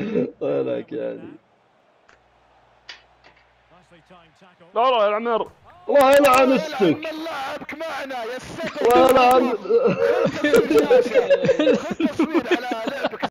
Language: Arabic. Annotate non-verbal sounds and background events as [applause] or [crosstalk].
[laughs] وينك يعني. لا لا يا عمر الله يلعن اسمك لاعبك معنا يا السك والله [laughs]